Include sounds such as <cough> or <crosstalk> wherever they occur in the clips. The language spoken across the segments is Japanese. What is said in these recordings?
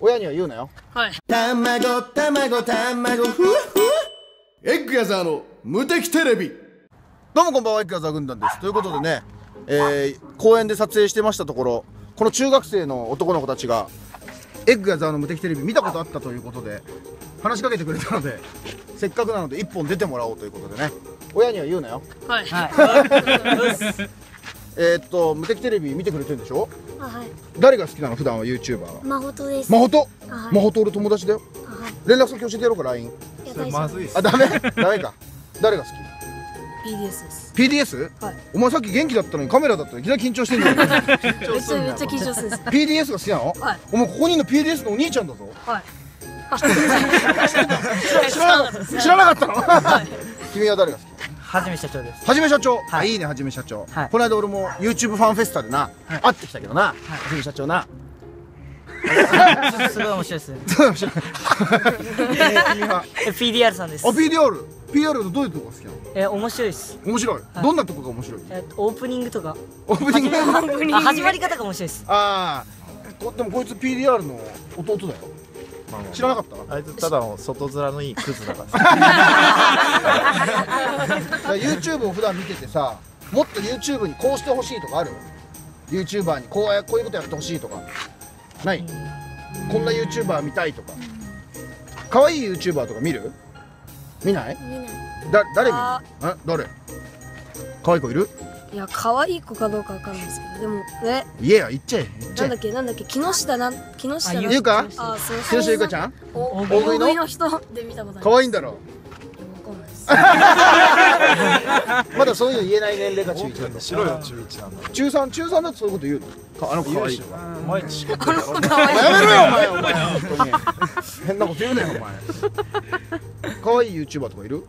親には言うなよ。はい。卵卵卵ふわふわ。エッグヤザーの無敵テレビ。どうもこんばんはエッグヤザー軍団です。ということでね、えー、公園で撮影してましたところこの中学生の男の子たちがエッグヤザーの無敵テレビ見たことあったということで話しかけてくれたのでせっかくなので一本出てもらおうということでね。親には言うなよ。はい <laughs> えー、っと無敵テレビ見てくれてるんでしょ？あはい。誰が好きなの？普段は YouTuber は。マホトです。真帆とはい。俺友達だよ。あはい。連絡先教えてやろうか LINE いや大丈夫。まずいっす。あダメ？<laughs> ダメか。誰が好き？BDS です。PDS? はい。お前さっき元気だったのにカメラだったらいきなり緊張してんじゃん。めっちゃめっちゃ緊張する。んです PDS が好きなの、はい。お前ここにいるの PDS のお兄ちゃんだぞ。はい。知らなかった知らなかった。<laughs> の、君は誰が好き？はじめ社長です。はじめ社長、はい。あいいねはじめ社長、はい。この間俺も YouTube ファンフェスタでな、会ってきたけどな、はじめ社長な。すごい面白いです。そう面白い。君 <laughs> はえ PDR さんです。あ。PDR PR のどういうとこが好きなの？え面白いです。面白い、どんなとこが面白い？えオープニングとか。オープニング？あ始まり方が面白いです。ああこでもこいつ PDR の弟だよ知らなかった？あいつただの外面のいいクズだからだから YouTube を普段見ててさもっと YouTube にこうしてほしいとかある？YouTuber にこうやこういうことやってほしいとか。ない？こんな YouTuber 見たいとか。可愛い YouTuber とか見る？見ない？見ない。だ誰見る？あ。え？誰？可愛い子いる？いや可愛い子かどうかわかんないですけどでもえ？言えや言っちゃえ言っちゃえ。なんだっけ？なんだっけ？木下なん木下なんゆうか？あそう剛ゆかちゃん？お大大食いの？食いの人で見たことある可愛いんだろわかんないです。まだそういうの言えない年齢が中1なんだ。白いよ中一なんだ。中3中3だとそういうこと言うの？かあの子可愛い。とか毎日仕事やろお前やめろよお前お前。本当に変なこと言うなよお前。可愛い YouTuber とかいる？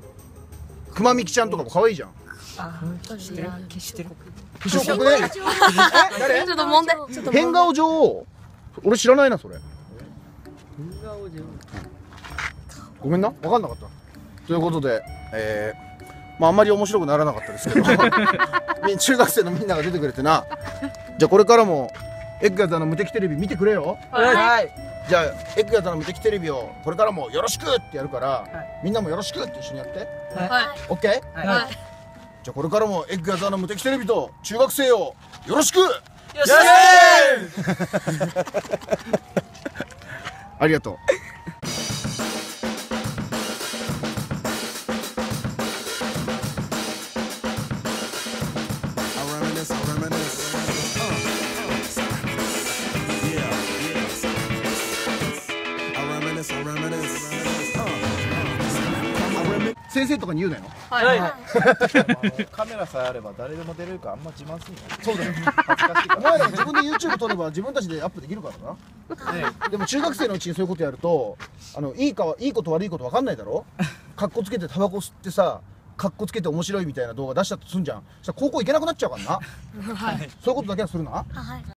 熊みきちゃんとかも可愛いじゃん。あ知ってる。知ってる。化粧国ねえ誰？ちょっと問題。ちょっと問題。変顔女王。俺知らないなそれ。ごめんな。分かんなかった。ということでえー、まああんまり面白くならなかったですけど。<laughs> み中学生のみんなが出てくれてな。じゃあこれからもエッグヤザーの無敵テレビ見てくれよ。はい。じゃあエッグヤザーの無敵テレビをこれからもよろしくってやるから、い。みんなもよろしくって一緒にやって。はオッケー？はい。はいじゃあこれからもエッグヤザーの無敵テレビと中学生をよろしく!よし。ありがとう先生とかに言うなよ。はい。はい。<laughs> カメラさえあれば誰でも出れるからあんま自慢すんなそうだよ。恥ずかしいかお前らが自分で YouTube 撮れば自分たちでアップできるからな。でも中学生のうちにそういうことやるとあのいいかはいいこと悪いこと分かんないだろ？かっこつけてタバコ吸ってさかっこつけて面白いみたいな動画出しちゃってすんじゃん。そしたら高校行けなくなっちゃうからな、<laughs> そういうことだけはするな。あはい